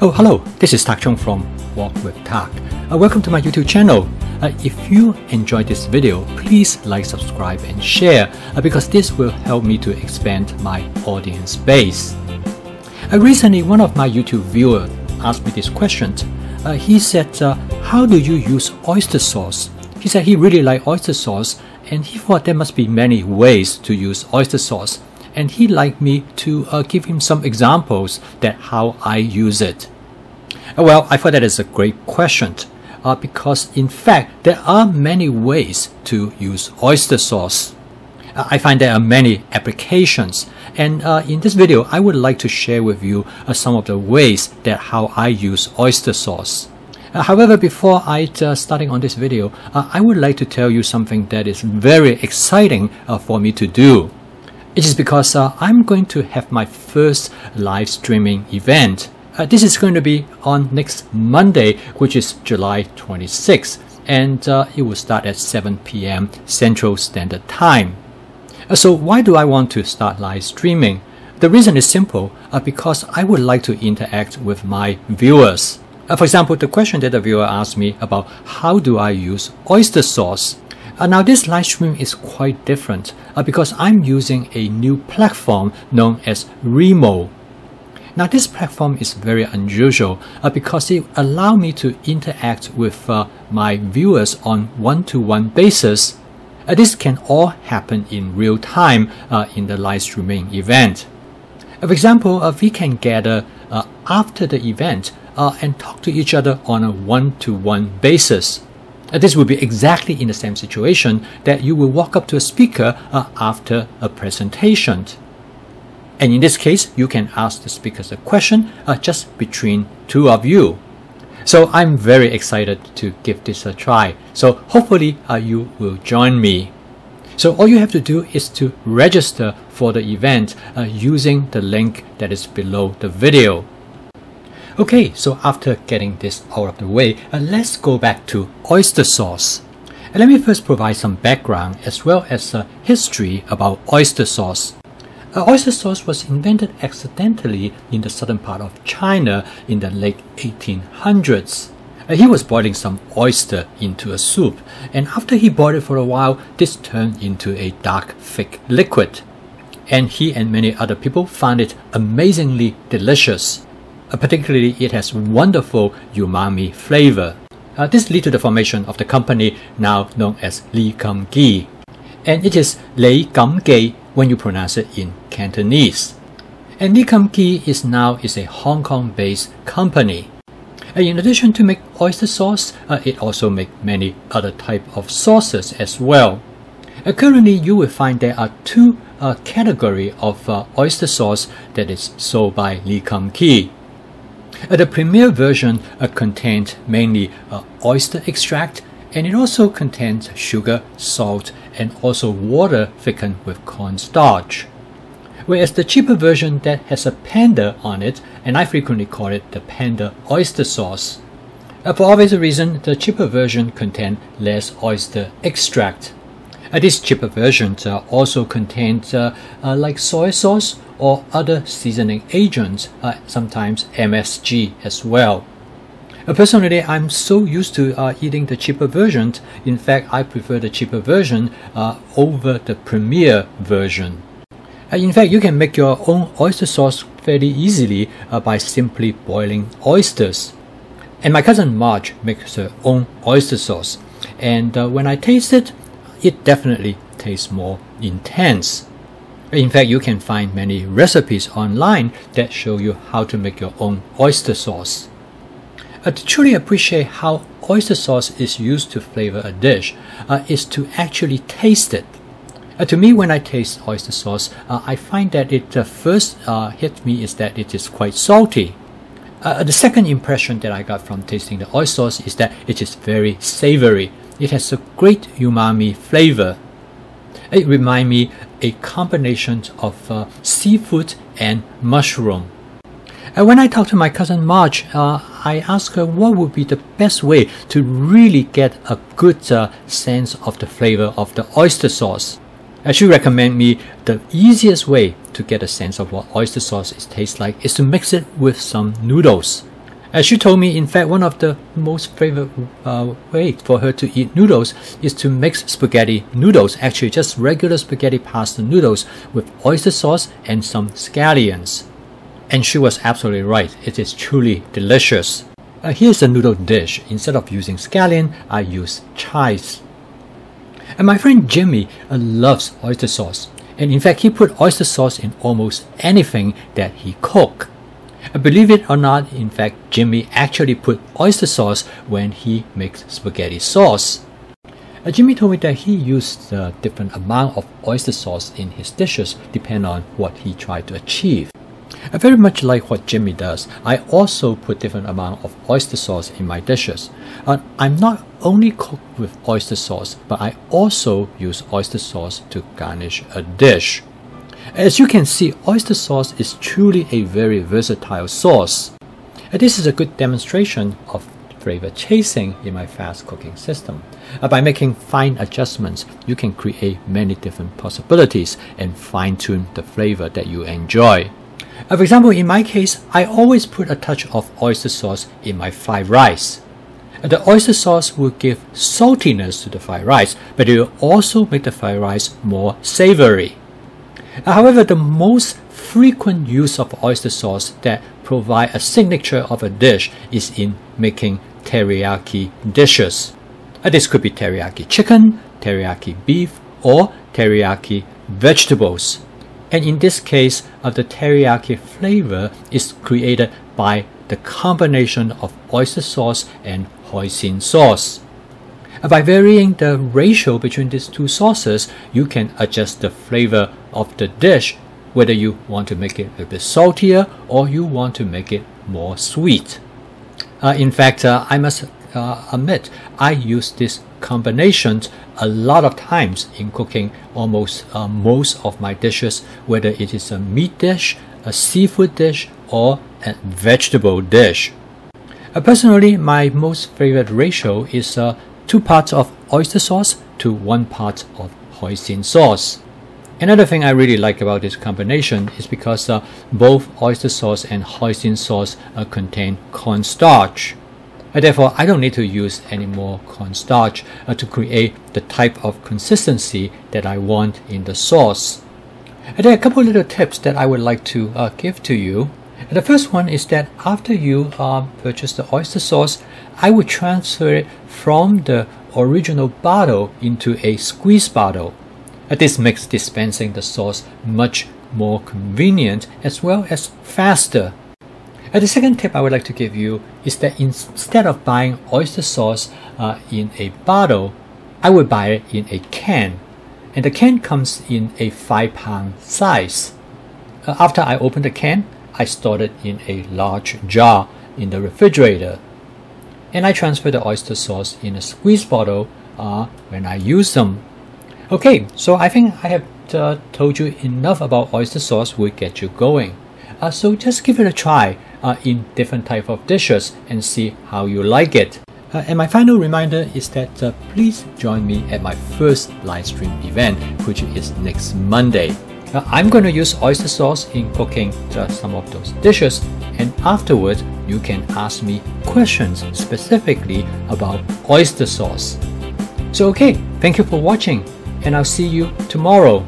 Oh, hello, this is Tak Chung from Wok with Tak. Uh, welcome to my YouTube channel. Uh, if you enjoyed this video, please like, subscribe, and share uh, because this will help me to expand my audience base. Uh, recently, one of my YouTube viewers asked me this question. Uh, he said, uh, How do you use oyster sauce? He said he really liked oyster sauce and he thought there must be many ways to use oyster sauce and he'd like me to uh, give him some examples that how I use it. Uh, well, I thought that is a great question uh, because in fact there are many ways to use oyster sauce. Uh, I find there are many applications and uh, in this video I would like to share with you uh, some of the ways that how I use oyster sauce. Uh, however, before I uh, starting on this video, uh, I would like to tell you something that is very exciting for me to do. It is because uh, I'm going to have my first live streaming event. Uh, this is going to be on next Monday, which is July 26th, and uh, it will start at 7 p.m. Central Standard Time. Uh, so why do I want to start live streaming? The reason is simple, uh, because I would like to interact with my viewers. Uh, for example, the question that the viewer asked me about how do I use oyster sauce? Uh, now this live stream is quite different uh, because I'm using a new platform known as Remo. Now this platform is very unusual uh, because it allows me to interact with uh, my viewers on one-to-one basis. Uh, this can all happen in real time uh, in the live streaming event. For example, we can gather after the event and talk to each other on a one-to-one -one basis. Uh, this will be exactly in the same situation that you will walk up to a speaker uh, after a presentation. And in this case, you can ask the speakers a question uh, just between two of you. So I'm very excited to give this a try. So hopefully uh, you will join me. So all you have to do is to register for the event uh, using the link that is below the video. Okay, so after getting this out of the way, uh, let's go back to oyster sauce. And let me first provide some background as well as a history about oyster sauce. Uh, oyster sauce was invented accidentally in the southern part of China in the late 1800s. Uh, he was boiling some oyster into a soup, and after he boiled it for a while, this turned into a dark, thick liquid. And he and many other people found it amazingly delicious. Uh, particularly, it has wonderful umami flavor. Uh, this led to the formation of the company now known as Lee Kum Kee. And it is Lei Kam Ge when you pronounce it in Cantonese. And Lee Kum Kee is now is a Hong Kong-based company. And in addition to make oyster sauce, uh, it also make many other type of sauces as well. Uh, currently, you will find there are two uh, category of uh, oyster sauce that is sold by Lee Kum Kee. Uh, the premier version uh, contained mainly uh, oyster extract and it also contains sugar, salt, and also water thickened with cornstarch. Whereas the cheaper version that has a panda on it, and I frequently call it the panda oyster sauce. Uh, for obvious reason, the cheaper version contains less oyster extract. Uh, this cheaper version uh, also contains uh, uh, like soy sauce or other seasoning agents, uh, sometimes MSG as well. Uh, personally, I'm so used to uh, eating the cheaper version. In fact, I prefer the cheaper version uh, over the premier version. Uh, in fact, you can make your own oyster sauce fairly easily uh, by simply boiling oysters. And my cousin Marge makes her own oyster sauce. And when I taste it, it definitely tastes more intense. In fact, you can find many recipes online that show you how to make your own oyster sauce. Uh, to truly appreciate how oyster sauce is used to flavor a dish uh, is to actually taste it. Uh, to me, when I taste oyster sauce, uh, I find that it uh, first uh, hits me is that it is quite salty. the second impression that I got from tasting the oyster sauce is that it is very savory. It has a great umami flavor. It reminds me a combination of uh, seafood and mushroom. And when I talked to my cousin Marge, uh, I asked her what would be the best way to really get a good uh, sense of the flavor of the oyster sauce. And she recommended me the easiest way to get a sense of what oyster sauce tastes like is to mix it with some noodles. As she told me, in fact, one of the most favorite uh, ways for her to eat noodles is to mix spaghetti noodles, actually just regular spaghetti pasta noodles with oyster sauce and some scallions. And she was absolutely right. It is truly delicious. Uh, here's a noodle dish. Instead of using scallion, I use chives. And my friend Jimmy uh, loves oyster sauce. And in fact, he put oyster sauce in almost anything that he Believe it or not, in fact, Jimmy actually put oyster sauce when he makes spaghetti sauce. Uh, Jimmy told me that he used a different amount of oyster sauce in his dishes depending on what he tried to achieve. Uh, very much like what Jimmy does, I also put different amount of oyster sauce in my dishes. Uh, I'm not only cook with oyster sauce, but I also use oyster sauce to garnish a dish. As you can see, oyster sauce is truly a very versatile sauce. And this is a good demonstration of flavor chasing in my fast cooking system. Uh, by making fine adjustments, you can create many different possibilities and fine tune the flavor that you enjoy. Uh, for example, in my case, I always put a touch of oyster sauce in my fried rice. Uh, the oyster sauce will give saltiness to the fried rice, but it will also make the fried rice more savory. However, the most frequent use of oyster sauce that provide a signature of a dish is in making teriyaki dishes. Uh, this could be teriyaki chicken, teriyaki beef, or teriyaki vegetables. And in this case, uh, the teriyaki flavor is created by the combination of oyster sauce and hoisin sauce. By varying the ratio between these two sauces, you can adjust the flavor of the dish, whether you want to make it a bit saltier or you want to make it more sweet. Uh, in fact, uh, I must uh, admit, I use this combination a lot of times in cooking almost uh, most of my dishes, whether it is a meat dish, a seafood dish, or a vegetable dish. Uh, personally, my most favorite ratio is uh, two parts of oyster sauce to one part of hoisin sauce. Another thing I really like about this combination is because uh, both oyster sauce and hoisin sauce uh, contain cornstarch. Uh, therefore, I don't need to use any more cornstarch uh, to create the type of consistency that I want in the sauce. And there are a couple of little tips that I would like to uh, give to you. The first one is that after you uh, purchase the oyster sauce, I would transfer it from the original bottle into a squeeze bottle. This makes dispensing the sauce much more convenient as well as faster. Uh, the second tip I would like to give you is that instead of buying oyster sauce uh, in a bottle, I would buy it in a can. And the can comes in a 5 pound size. Uh, after I open the can, I store it in a large jar in the refrigerator. And I transfer the oyster sauce in a squeeze bottle uh, when I use them. Okay, so I think I have uh, told you enough about oyster sauce will get you going. Uh, so just give it a try uh, in different type of dishes and see how you like it. Uh, and my final reminder is that uh, please join me at my first live stream event, which is next Monday. Uh, I'm going to use oyster sauce in cooking some of those dishes and afterwards you can ask me questions specifically about oyster sauce. So okay, thank you for watching and I'll see you tomorrow.